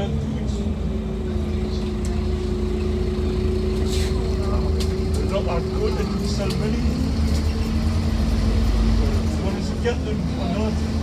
They're not that good, and didn't sell many. What is it, get them or not?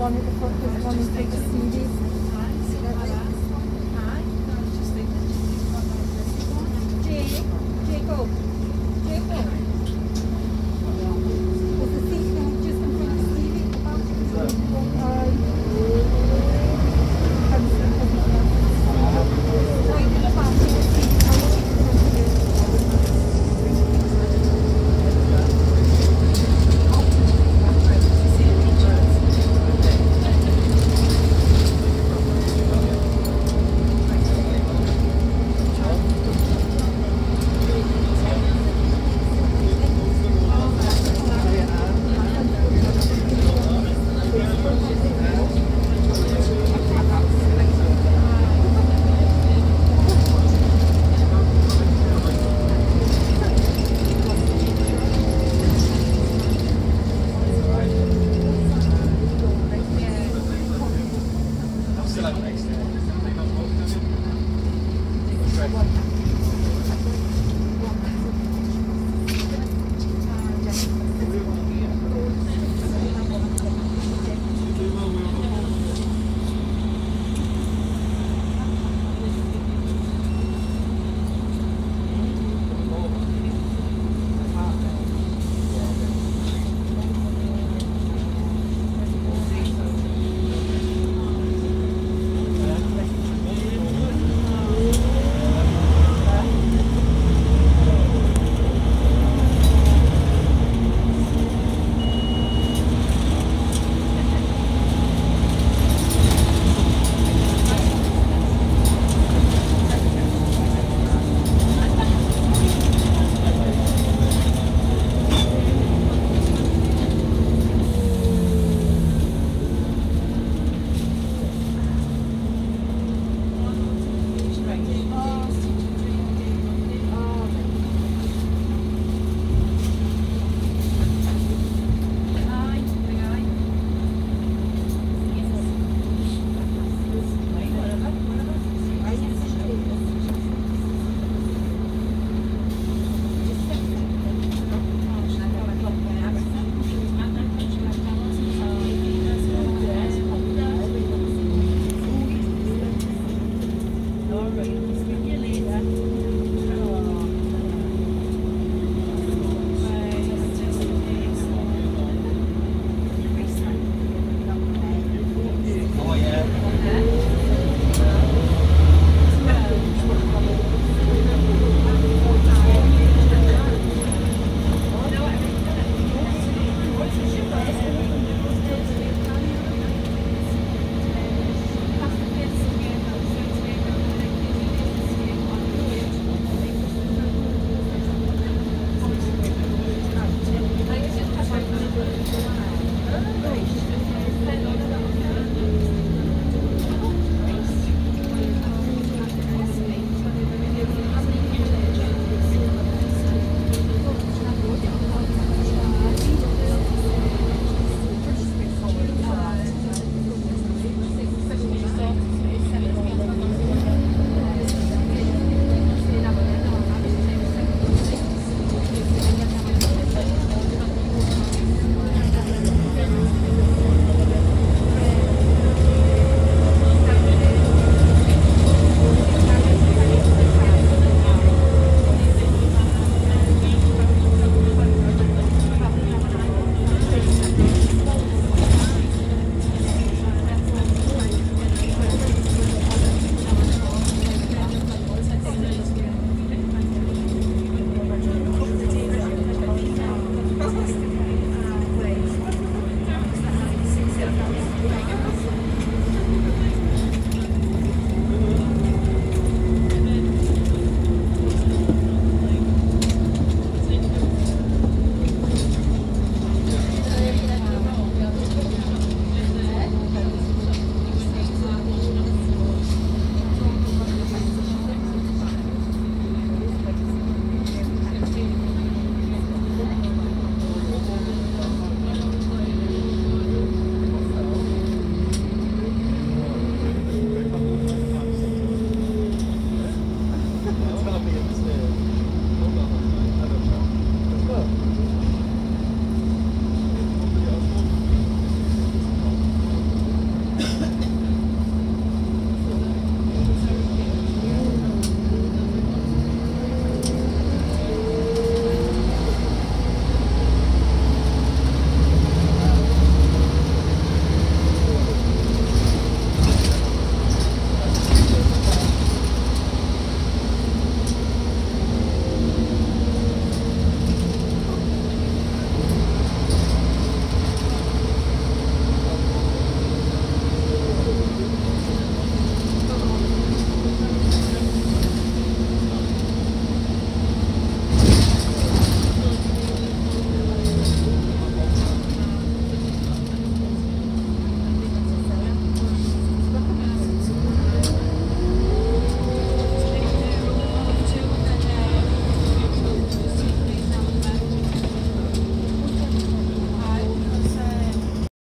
One the front, there's one in big CDs. still have an extra.